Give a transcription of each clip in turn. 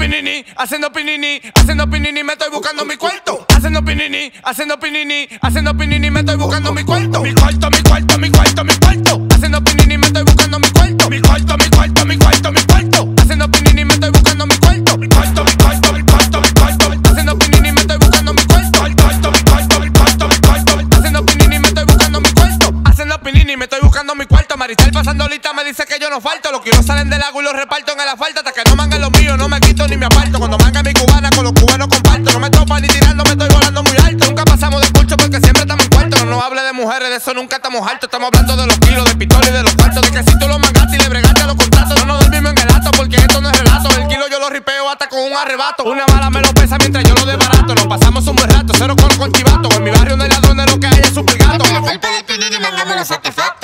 haciendo pinini, haciendo pinini, me estoy buscando mi cuarto. Haciendo pinini, haciendo pinini, haciendo pinini, me estoy buscando mi cuarto. Mi cuarto, mi cuarto, mi cuarto, mi cuarto. Haciendo pinini, me estoy buscando mi cuarto. Mi cuarto, mi cuarto, mi cuarto, mi cuarto. Haciendo pinini, me estoy buscando mi cuarto. Mi cuarto, mi cuarto, mi cuarto, mi cuarto. Haciendo pinini, me estoy buscando mi cuarto. Mi cuarto, mi cuarto, mi cuarto, mi cuarto. Haciendo pinini, me estoy buscando mi cuarto. Haciendo pinini, me estoy buscando mi cuarto. Maristel pasando lista me dice que yo no falto. Los kilos salen del agua y los reparto en el asfalto. Hasta que no mangan los míos, no me quito ni me aparto. Cuando manga mi cubana, con los cubanos comparto. No me topa ni tirando, me estoy volando muy alto. Nunca pasamos de pulso porque siempre estamos en cuarto. No nos hable de mujeres, de eso nunca estamos altos. Estamos hablando de los kilos, de pistola y de los cuartos. De que si tú los mangaste y le bregaste a los contratos. No nos dormimos en el acto porque esto no es relato. El kilo yo lo ripeo hasta con un arrebato. Una bala me lo pesa mientras yo lo desbarato. Nos pasamos un buen rato, cero con con chivato. En mi barrio no hay ladrones, lo que hay es super gato. El felpa de pinini mangando los artefactos.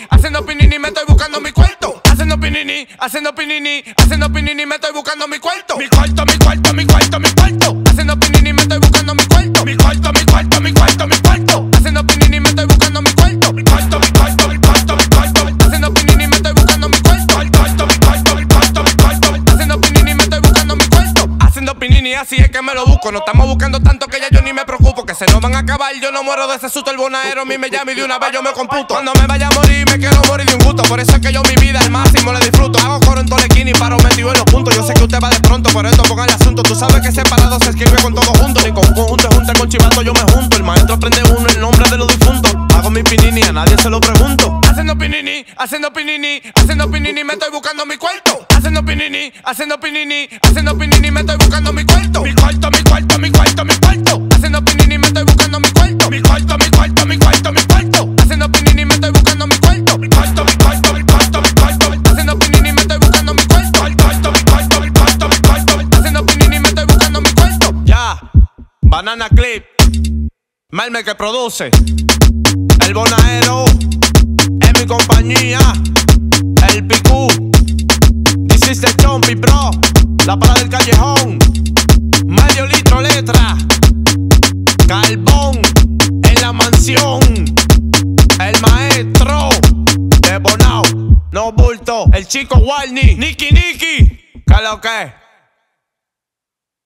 Haciendo pinini, haciendo pinini, haciendo pinini, me estoy buscando mi cuarto. Haciendo pinini, haciendo pinini, haciendo pinini, me estoy buscando mi cuarto. Mi cuarto, mi cuarto, mi cuarto, mi cuarto. Haciendo pinini, me estoy buscando mi cuarto. Mi cuarto, mi cuarto, mi cuarto, mi cuarto. Haciendo pinini, me estoy buscando mi cuarto. Pinini, así es que me lo busco. No estamos buscando tanto que ya yo ni me preocupo. Que se nos van a acabar, yo no muero de ese susto. El bonaero a mí me llama y de una vez yo me computo. Cuando me vaya a morir, me quiero morir de un gusto. Por eso es que yo mi vida al máximo le disfruto. Hago coro en Tolequín y paro metido en los puntos. Yo sé que usted va de pronto, por esto ponga el asunto. Tú sabes que separado se escribe con todo junto. Ni con conjunto, junta con chivato, yo me junto. El maestro aprende uno el nombre de los difuntos. Hago mi pinini, a nadie se lo pregunto. Haciendo pinini, haciendo pinini, haciendo pinini, me estoy buscando mi cuarto. Haciendo pinini, haciendo pinini, haciendo pinini, me estoy buscando mi cuarto. Mi cuarto, mi cuarto, mi cuarto, mi cuarto. Haciendo pinini, me estoy buscando mi cuarto. Mi cuarto, mi cuarto, mi cuarto, mi cuarto. Haciendo pinini, me estoy buscando mi cuarto. Mi cuarto, mi cuarto, mi cuarto, mi cuarto. Haciendo pinini, me estoy buscando mi cuarto. Mi cuarto, mi cuarto, mi cuarto, mi cuarto. Haciendo pinini, me estoy buscando mi cuarto. Ya, Banana Clip, Melme que produce. El Bonaero mi compañía. El Picú. This is the Chompy, bro. La parada del callejón. Medio litro letra. Carbón en la mansión. El maestro de Bonao. No bulto. El chico Walney. Niki Niki. ¿Qué lo que?